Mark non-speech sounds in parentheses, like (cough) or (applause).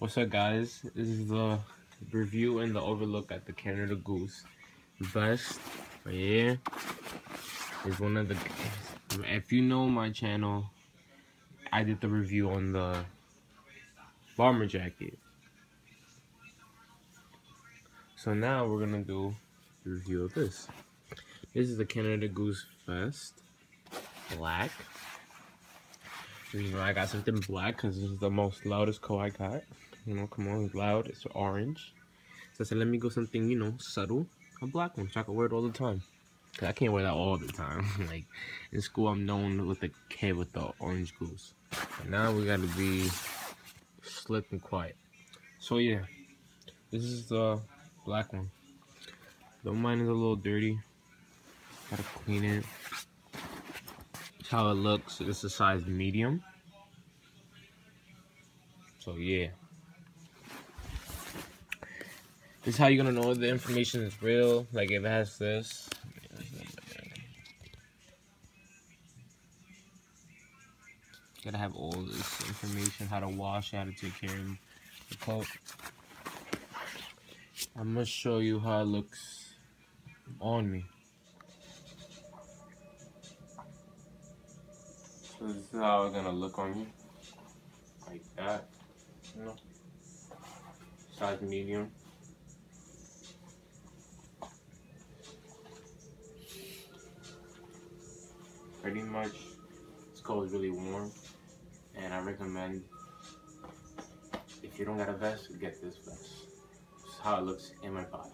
What's up guys? This is the review and the overlook at the Canada Goose vest right here is one of the if you know my channel I did the review on the bomber jacket. So now we're gonna do the review of this. This is the Canada Goose vest black I got something black because this is the most loudest coat I got you know, come on, it's loud. It's orange. So I said, let me go something, you know, subtle. A black one, so I can wear it all the time. Cause I can't wear that all the time. (laughs) like in school, I'm known with the kid with the orange goose. But now we gotta be slick and quiet. So yeah, this is the black one. Though mine is a little dirty. Gotta clean it. How it looks. It's a size medium. So yeah. This is how you're gonna know the information is real. Like if it has this. Gotta have all this information, how to wash, how to take care of the coat. I'm gonna show you how it looks on me. So this is how it's gonna look on you. Like that. You know? Size medium. pretty much this coat is really warm and I recommend if you don't got a vest get this vest this is how it looks in my body